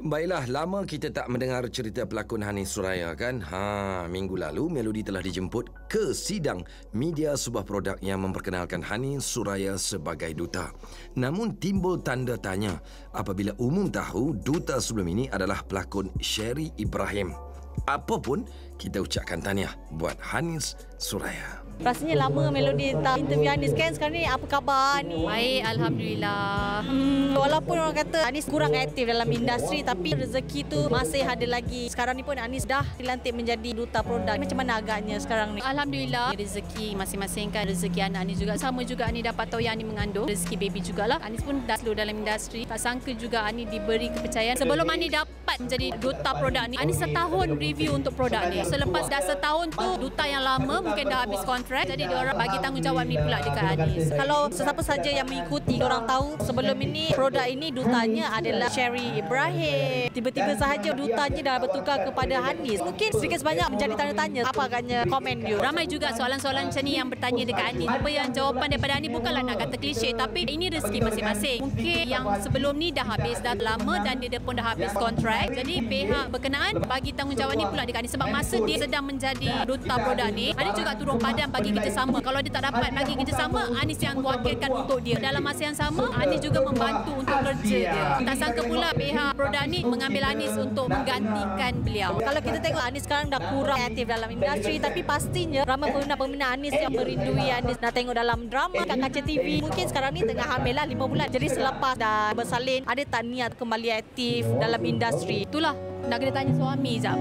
Baiklah, lama kita tak mendengar cerita pelakon Hanis Suraya kan? Ha, minggu lalu Melody telah dijemput ke sidang media sebuah produk yang memperkenalkan Hanis Suraya sebagai duta. Namun timbul tanda tanya apabila umum tahu duta sebelum ini adalah pelakon Sherry Ibrahim. Apapun, kita ucapkan tahniah buat Hanis Suraya. Rasanya lama Melody tak interview Anis. Kan Sekarang ni apa khabar ni? Baik, Alhamdulillah. Hmm, walaupun orang kata Anis kurang aktif dalam industri Tapi rezeki tu masih ada lagi. Sekarang ni pun Anis dah dilantik menjadi duta produk. Macam mana agaknya sekarang ni? Alhamdulillah. Rezeki masing-masing kan rezeki anak ni juga. Sama juga Ani dapat tahu yang Ani mengandung. Rezeki baby jugalah. Anis pun dah slow dalam industri. Tak sangka juga Ani diberi kepercayaan. Sebelum Ani dapat menjadi duta produk ni Anis setahun review untuk produk ni. Selepas dah setahun tu duta yang lama mungkin dah habis kontrak jadi dia orang bagi tanggungjawab ni pula dekat Anis Kalau sesiapa saja yang mengikuti Orang tahu sebelum ini Produk ini dutanya adalah Sherry Ibrahim Tiba-tiba sahaja dutanya dah bertukar kepada Hanis Mungkin sedikit sebanyak menjadi tanda tanya Apa agaknya komen you? Ramai juga soalan-soalan macam ni yang bertanya dekat Ani. Apa yang jawapan daripada Ani bukanlah nak kata klise tapi ini rezeki masing-masing. Mungkin yang sebelum ni dah habis dah lama dan dia pun dah habis kontrak. Jadi pihak berkenaan bagi tanggungjawab ni pula dekat Ani sebab masa dia sedang menjadi duta produk ni, Ani juga turun padam bagi kerjasama. Kalau dia tak dapat bagi kerjasama, Anis yang wakilkan untuk dia. Dalam masa yang sama, Anis juga membantu untuk kerja dia. Tak sangka pula pihak produk ni mengambil Anis untuk menggantikan beliau. Kalau kita tengok Anis sekarang dah kurang aktif dalam industri Tapi pastinya ramai peminat-peminat Anis yang merindui Anis Nak tengok dalam drama kat kaca TV Mungkin sekarang ni tengah hamil lah 5 bulan Jadi selepas dah bersalin Ada tak niat kembali aktif dalam industri Itulah nak kena tanya suami jap.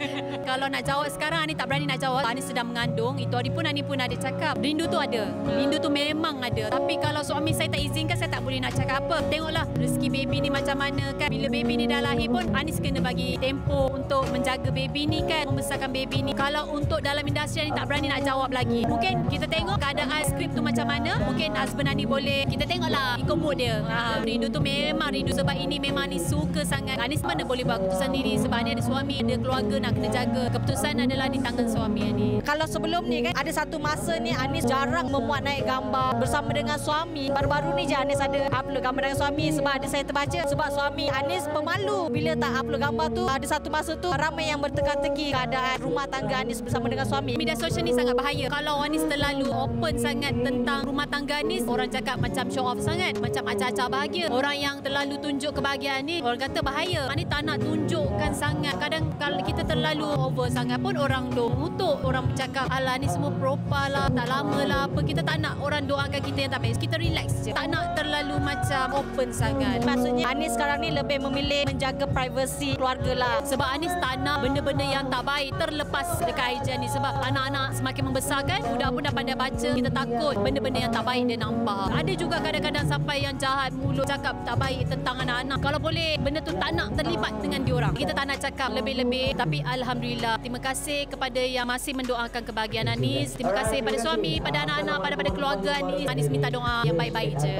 Kalau nak jawab sekarang Ani tak berani nak jawab. Ani sedang mengandung. Itu hari pun Ani pun ada cakap. Rindu tu ada. Rindu tu memang ada. Tapi kalau suami saya tak izinkan saya tak boleh nak cakap apa. Tengoklah rezeki baby ni macam mana kan. Bila baby ni dah lahir pun Anis kena bagi tempo untuk menjaga baby ni kan. Membesarkan baby ni. Kalau untuk dalam industri Ani tak berani nak jawab lagi. Mungkin kita tengok keadaan skrip tu macam mana. Mungkin husband Ani boleh. Kita tengoklah ikut mood dia. Ha, rindu tu memang rindu sebab ini memang Anis suka sangat. Anis mana boleh buat keputusan sendiri sebab Ani ada suami, ada keluarga nak kena jaga. Keputusan adalah di tangan suami Ani. Kalau sebelum ni kan ada satu masa ni Anis jarang memuat naik gambar bersama dengan suami. Baru-baru ni je Anis ada upload gambar dengan suami sebab ada saya terbaca sebab suami Anis pemalu bila tak upload gambar tu. Ada satu masa tu ramai yang berteka-teki keadaan rumah tangga Anis bersama dengan suami. Media sosial ni sangat bahaya. Kalau Anis terlalu open sangat tentang rumah tangga Anis, orang cakap macam show off sangat, macam acah-acah bahagia. Orang yang terlalu tunjuk kebahagiaan ni, orang kata bahaya. Anis tak nak tunjukkan sangat. Kadang kalau kita terlalu over sangat pun orang dong untuk orang bercakap alah ni semua propa lah, tak lama lah apa. Kita tak nak orang doakan kita yang tak baik. Kita relax je. Tak nak terlalu macam open sangat. Maksudnya Anis sekarang ni lebih memilih menjaga privasi keluarga lah. Sebab Anis tak nak benda-benda yang tak baik terlepas dekat Aijan ni. Sebab anak-anak semakin membesar kan, budak pun dah pandai baca. Kita takut benda-benda yang tak baik dia nampak. Ada juga kadang-kadang sampai yang jahat mulut cakap tak baik tentang anak-anak. Kalau boleh benda tu tak nak terlibat dengan diorang. Kita tak nak cakap lebih-lebih. Tapi Alhamdulillah. Terima kasih kepada yang masih mendoakan kebahagiaan Anis. Terima kasih pada suami, pada anak-anak, pada pada keluarga Anis. Anis minta doa yang baik-baik je.